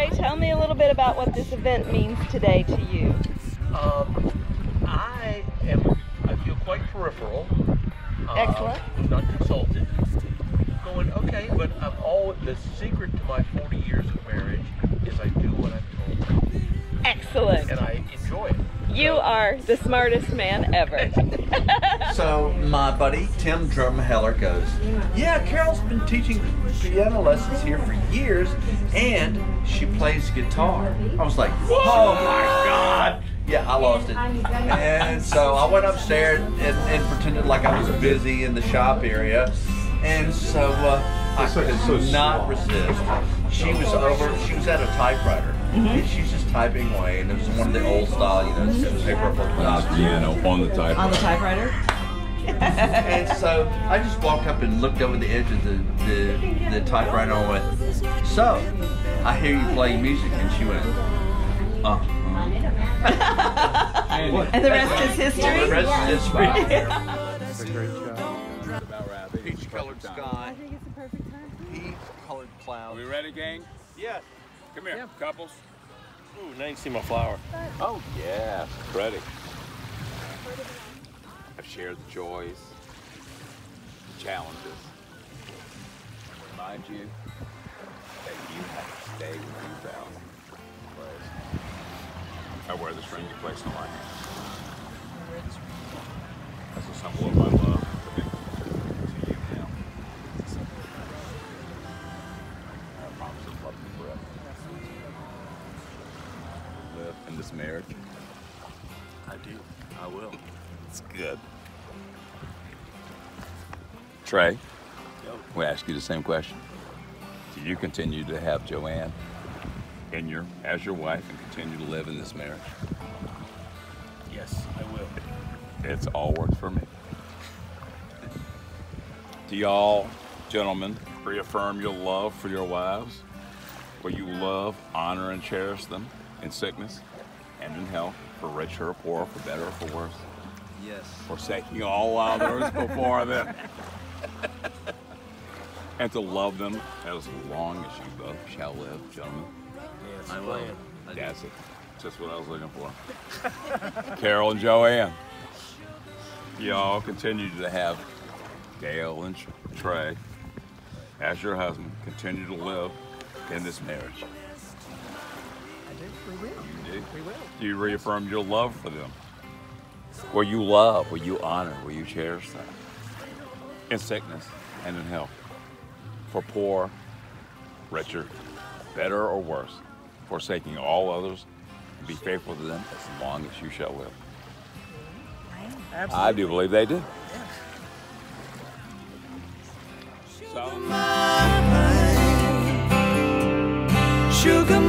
tell me a little bit about what this event means today to you. Um, I am, I feel quite peripheral. uh, Excellent. Not consulted. Going, okay, but I'm all, the secret to my 40 years of marriage is I do what I'm told. Excellent. And I enjoy it. You are the smartest man ever. So my buddy Tim Drumheller goes, Yeah, Carol's been teaching piano lessons here for years and she plays guitar. I was like, Oh my god. Yeah, I lost it. And so I went upstairs and, and pretended like I was busy in the shop area. And so uh, I could so not small. resist. She was over, she was at a typewriter. And she's just typing away, and it was one of the old style, you know, paper up on the top. Piano on the type. On the typewriter? And so I just walked up and looked over the edge of the, the, the typewriter and went, So, I hear you play music. And she went, Oh. Uh. And the rest is history? The rest is history. Peach colored sky. I think it's the perfect time. Peach colored clouds. Are clouds. we ready, gang? Yes. Come here, couples. Ooh, now you can see my flower. Oh, yeah, ready. I've the joys, the challenges. Remind you that you have to stay with you found. I wear this ring you placed on my hand. As a symbol of my love to you now. I promise to love you forever. Live in this marriage. I do. I will. It's good. Tray, we ask you the same question. Do you continue to have JoAnn in your as your wife and continue to live in this marriage? Yes, I will. It's all works for me. Do y'all, gentlemen, reaffirm your love for your wives? Will you love, honor, and cherish them in sickness and in health, for richer or poorer, for better or for worse? Yes. forsaking all others before them. and to love them as long as you both shall live, gentlemen. Yes, I will. That's it. Just what I was looking for. Carol and JoAnn, y'all continue to have Dale and Tray as your husband continue to live in this marriage. I do. We will. You do? We will. You reaffirm your love for them? Will you love, will you honor, will you cherish them? In sickness and in health. For poor, richer, better or worse, forsaking all others, be faithful to them as long as you shall live. I do believe they do. So, Sugar, my